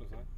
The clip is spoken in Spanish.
ya lo.